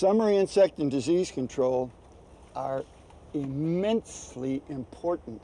Summer insect and disease control are immensely important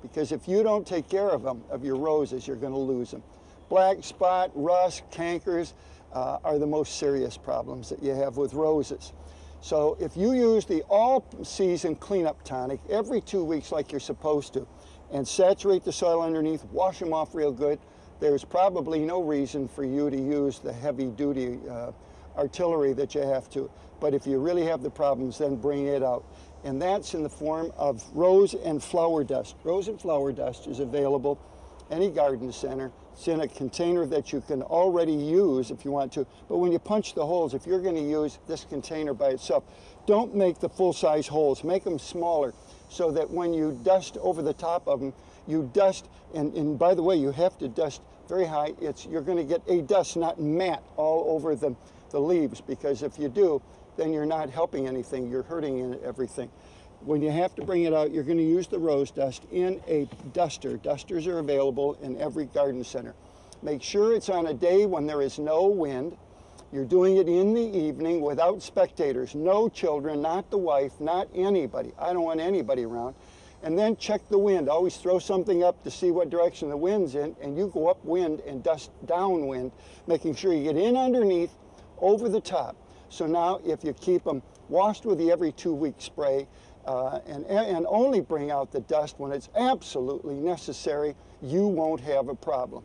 because if you don't take care of them, of your roses, you're going to lose them. Black spot, rust, cankers uh, are the most serious problems that you have with roses. So if you use the all-season cleanup tonic every two weeks like you're supposed to, and saturate the soil underneath, wash them off real good, there's probably no reason for you to use the heavy-duty uh, artillery that you have to. But if you really have the problems, then bring it out. And that's in the form of rose and flower dust. Rose and flower dust is available any garden center. It's in a container that you can already use if you want to. But when you punch the holes, if you're going to use this container by itself, don't make the full-size holes. Make them smaller so that when you dust over the top of them, you dust, and, and by the way, you have to dust very high. It's, you're going to get a dust, not mat, all over the, the leaves, because if you do, then you're not helping anything, you're hurting everything. When you have to bring it out, you're going to use the rose dust in a duster. Dusters are available in every garden center. Make sure it's on a day when there is no wind. You're doing it in the evening without spectators, no children, not the wife, not anybody. I don't want anybody around. And then check the wind. Always throw something up to see what direction the wind's in, and you go upwind and dust downwind, making sure you get in underneath, over the top. So now if you keep them washed with the every two week spray uh, and, and only bring out the dust when it's absolutely necessary, you won't have a problem.